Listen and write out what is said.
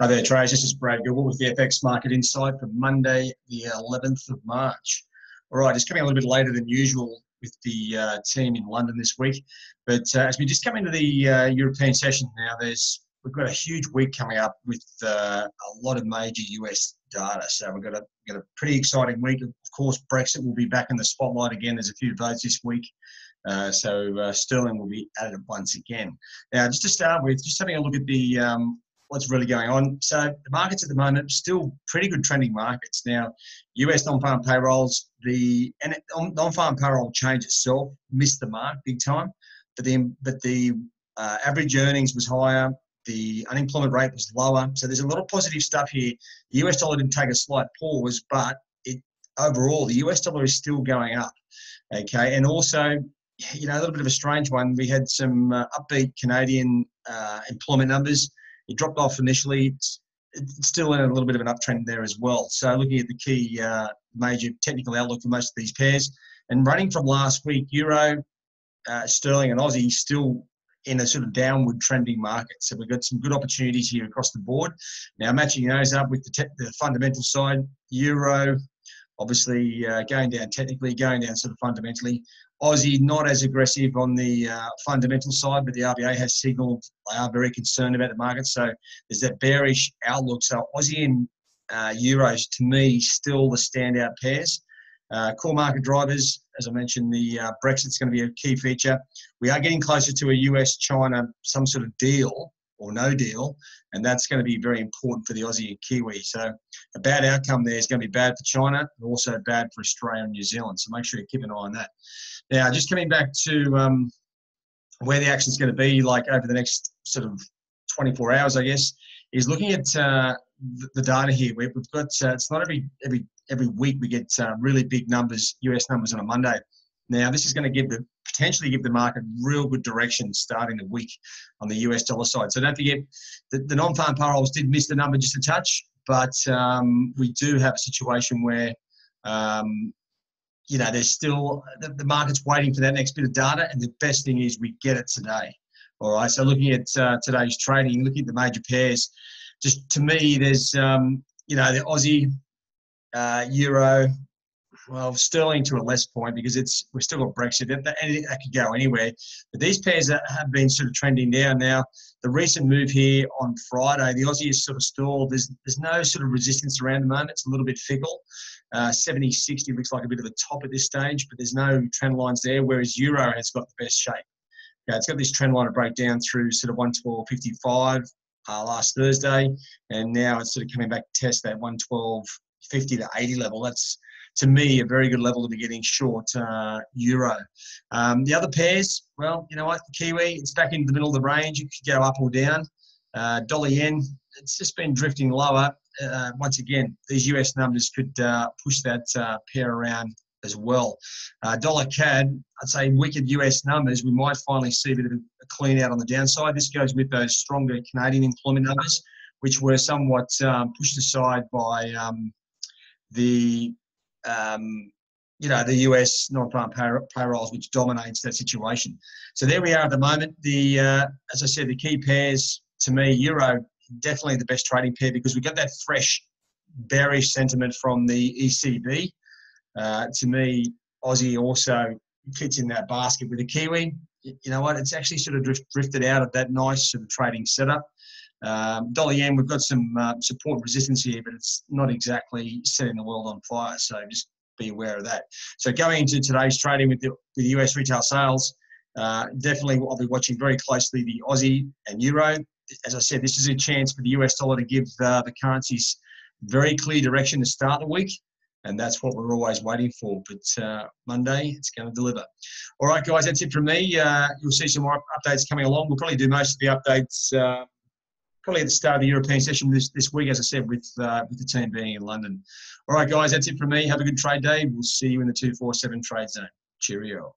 Hi there, Trace. This is Brad Gilbert with the FX Market Insight for Monday, the 11th of March. All right, it's coming a little bit later than usual with the uh, team in London this week. But uh, as we just come into the uh, European session now, there's we've got a huge week coming up with uh, a lot of major US data. So we've got a, got a pretty exciting week. Of course, Brexit will be back in the spotlight again. There's a few votes this week. Uh, so uh, sterling will be added once again. Now, just to start with, just having a look at the um, what's really going on. So the markets at the moment still pretty good trending markets. Now, US non-farm payrolls, the and non-farm payroll change itself missed the mark big time, but the but the uh, average earnings was higher. The unemployment rate was lower. So there's a lot of positive stuff here. The US dollar didn't take a slight pause, but it overall the US dollar is still going up. Okay, and also you know, a little bit of a strange one. We had some uh, upbeat Canadian uh, employment numbers. It dropped off initially. It's, it's, still in a little bit of an uptrend there as well. So looking at the key uh, major technical outlook for most of these pairs, and running from last week, euro, uh, sterling, and Aussie still in a sort of downward trending market. So we've got some good opportunities here across the board. Now matching those up with the, te- the fundamental side, euro, obviously uh, going down technically, going down sort of fundamentally. Aussie not as aggressive on the uh, fundamental side, but the RBA has signalled they are very concerned about the market. So there's that bearish outlook. So Aussie and uh, Euros, to me, still the standout pairs. Uh, core market drivers, as I mentioned, the uh, Brexit's going to be a key feature. We are getting closer to a US-China some sort of deal or no deal, and that's going to be very important for the Aussie and Kiwi. So a bad outcome there is going to be bad for China and also bad for Australia and New Zealand. So make sure you keep an eye on that. Now, just coming back to um, where the action is going to be, like over the next sort of 24 hours, I guess, is looking at uh, the data here. We've got uh, it's not every every every week we get uh, really big numbers, US numbers on a Monday. Now, this is going to give the potentially give the market real good direction starting the week on the US dollar side. So don't forget that the non-farm payrolls did miss the number just a touch, but um, we do have a situation where um, you know there's still the, the, market's waiting for that next bit of data, and the best thing is we get it today. All right. So looking at uh, today's trading, looking at the major pairs, just to me, there's um, you know the Aussie, uh, Euro, well, sterling to a less point because it's we've still got Brexit and that could go anywhere. But these pairs that have been sort of trending down now. The recent move here on Friday, the Aussie is sort of stalled. There's there's no sort of resistance around the moment. It's a little bit fickle. Uh, 70 60 looks like a bit of a top at this stage, but there's no trend lines there. Whereas Euro has got the best shape. Yeah, it's got this trend line to break down through sort of 112.55 uh, last Thursday, and now it's sort of coming back to test that 112.50 to 80 level. That's to me, a very good level to be getting short uh, euro. Um, the other pairs, well, you know what, the Kiwi, it's back into the middle of the range. It could go up or down. Uh, dollar yen, it's just been drifting lower. Uh, once again, these US numbers could uh, push that uh, pair around as well. Uh, dollar CAD, I'd say wicked US numbers. We might finally see a bit of a clean out on the downside. This goes with those stronger Canadian employment numbers, which were somewhat um, pushed aside by um, the um, you know, the US non-farm payrolls, which dominates that situation. So there we are at the moment. The uh, as I said, the key pairs to me, euro definitely the best trading pair because we got that fresh bearish sentiment from the ECB. Uh, to me, Aussie also fits in that basket with the Kiwi. You know what? It's actually sort of drift, drifted out of that nice sort of trading setup. Um, dollar yen, we've got some uh, support resistance here, but it's not exactly setting the world on fire. So just be aware of that. So going into today's trading with the, with US retail sales, uh, definitely I'll be watching very closely the Aussie and Euro. As I said, this is a chance for the US dollar to give uh, the currencies very clear direction to start the week. And that's what we're always waiting for. But uh, Monday, it's going to deliver. All right, guys, that's it from me. Uh, you'll see some more updates coming along. We'll probably do most of the updates uh, probably at the start of the European session this, this week, as I said, with, uh, with the team being in London. All right, guys, that's it from me. Have a good trade day. We'll see you in the 247 trade zone. Cheerio.